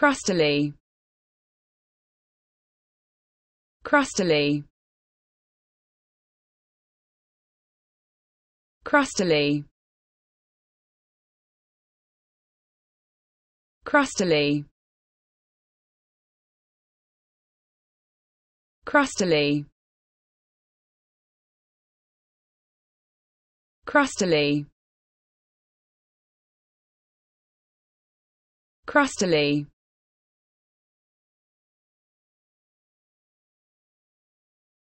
Crustily. Crustily. Crustily. Crustily. Crustily. Crustily. Crustily.